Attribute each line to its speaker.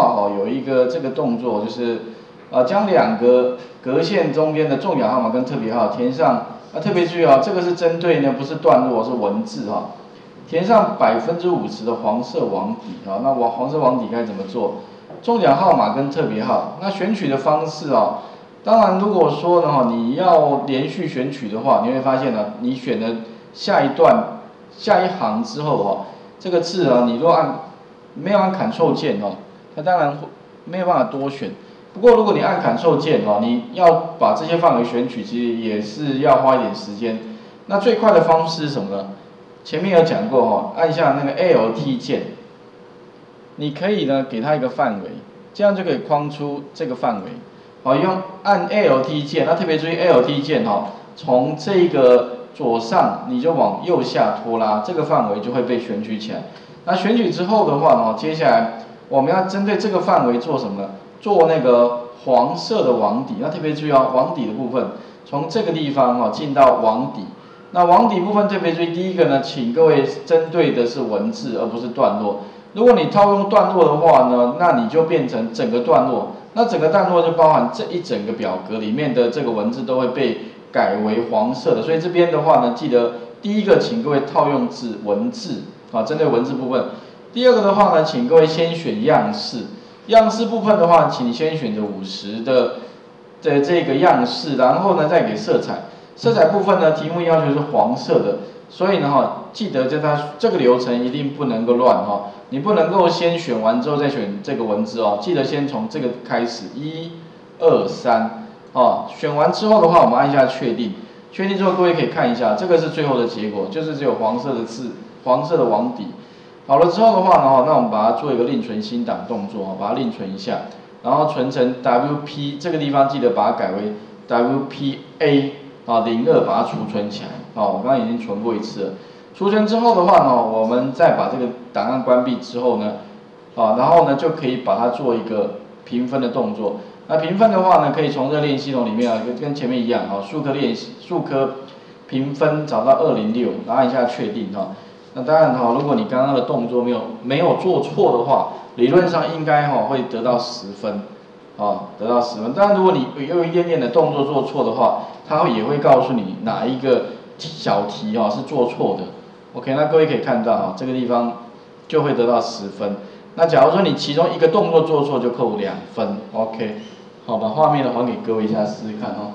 Speaker 1: 哦，有一个这个动作就是，啊，将两个格线中间的中奖号码跟特别号填上，啊，特别注意啊，这个是针对呢，不是段落，是文字哈，填上百分之五十的黄色网底啊，那网黄色网底该怎么做？中奖号码跟特别号，那选取的方式啊，当然如果说呢哈，你要连续选取的话，你会发现呢，你选的下一段下一行之后哈，这个字啊，你若按没有按 Ctrl 键哦。它当然会没有办法多选，不过如果你按 Ctrl 键哦，你要把这些范围选取，其实也是要花一点时间。那最快的方式是什么呢？前面有讲过哈，按下那个 Alt 键，你可以呢给它一个范围，这样就可以框出这个范围。好，用按 Alt 键，那特别注意 Alt 键哈，从这个左上你就往右下拖拉，这个范围就会被选取起来。那选取之后的话呢，接下来。我们要针对这个范围做什么呢？做那个黄色的网底，那特别注意哦，网底的部分从这个地方哈进到网底。那网底部分特别注意，第一个呢，请各位针对的是文字而不是段落。如果你套用段落的话呢，那你就变成整个段落，那整个段落就包含这一整个表格里面的这个文字都会被改为黄色的。所以这边的话呢，记得第一个，请各位套用字文字啊，针对文字部分。第二个的话呢，请各位先选样式，样式部分的话，请先选择五十的的这个样式，然后呢再给色彩，色彩部分呢题目要求是黄色的，所以呢哈，记得在它这个流程一定不能够乱哈，你不能够先选完之后再选这个文字哦，记得先从这个开始，一、二、三，哦，选完之后的话，我们按下确定，确定之后各位可以看一下，这个是最后的结果，就是只有黄色的字，黄色的网底。好了之后的话呢，那我们把它做一个另存新档动作，把它另存一下，然后存成 WP 这个地方记得把它改为 WPA 啊零二把它储存起来。好，我刚刚已经存过一次了。储存之后的话呢，我们再把这个档案关闭之后呢，啊，然后呢就可以把它做一个评分的动作。那评分的话呢，可以从热练系统里面啊，跟跟前面一样啊，数科练习数科评分找到二零六，按一下确定哈。那当然哈，如果你刚刚的动作没有没有做错的话，理论上应该哈会得到十分，啊，得到十分。当然如果你有一点点的动作做错的话，它也会告诉你哪一个小题哈是做错的。OK，那各位可以看到哈，这个地方就会得到十分。那假如说你其中一个动作做错，就扣两分。OK，好，把画面的还给各位一下试试看哦。